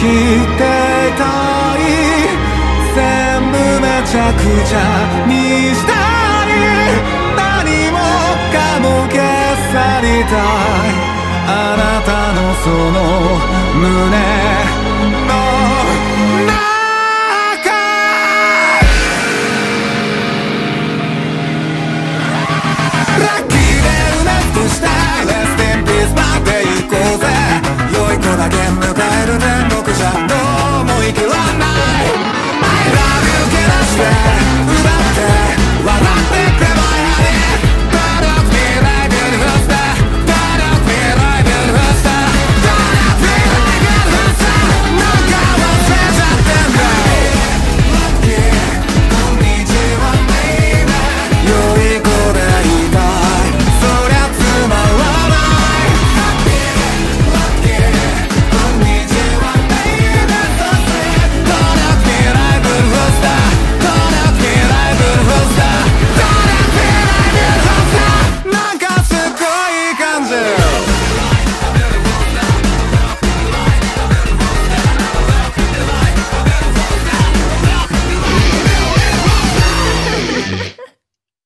きていたい全部めちゃくちゃにしたい何もかも消さりたいあなたのその胸